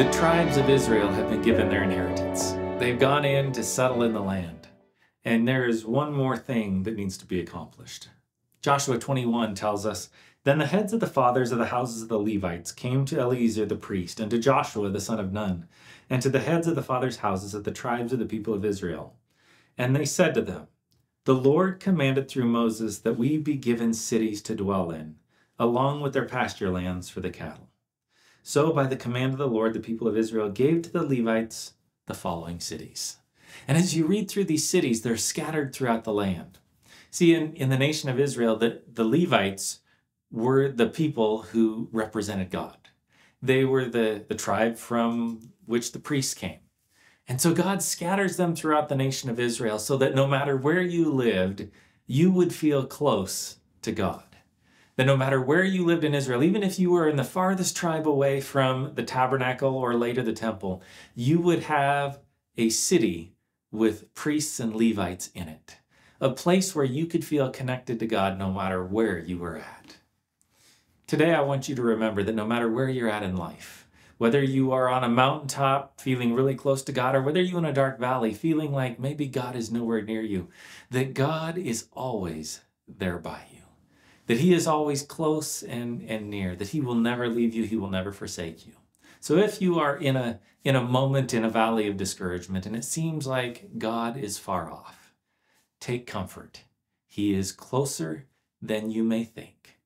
The tribes of Israel have been given their inheritance. They've gone in to settle in the land. And there is one more thing that needs to be accomplished. Joshua 21 tells us Then the heads of the fathers of the houses of the Levites came to Eleazar the priest, and to Joshua the son of Nun, and to the heads of the fathers' houses of the tribes of the people of Israel. And they said to them, The Lord commanded through Moses that we be given cities to dwell in, along with their pasture lands for the cattle. So, by the command of the Lord, the people of Israel gave to the Levites the following cities. And as you read through these cities, they're scattered throughout the land. See, in, in the nation of Israel, the, the Levites were the people who represented God. They were the, the tribe from which the priests came. And so God scatters them throughout the nation of Israel so that no matter where you lived, you would feel close to God. That no matter where you lived in Israel, even if you were in the farthest tribe away from the tabernacle or later the temple, you would have a city with priests and Levites in it, a place where you could feel connected to God no matter where you were at. Today, I want you to remember that no matter where you're at in life, whether you are on a mountaintop feeling really close to God, or whether you're in a dark valley feeling like maybe God is nowhere near you, that God is always there by you. That He is always close and, and near, that He will never leave you, He will never forsake you. So if you are in a in a moment in a valley of discouragement and it seems like God is far off, take comfort. He is closer than you may think.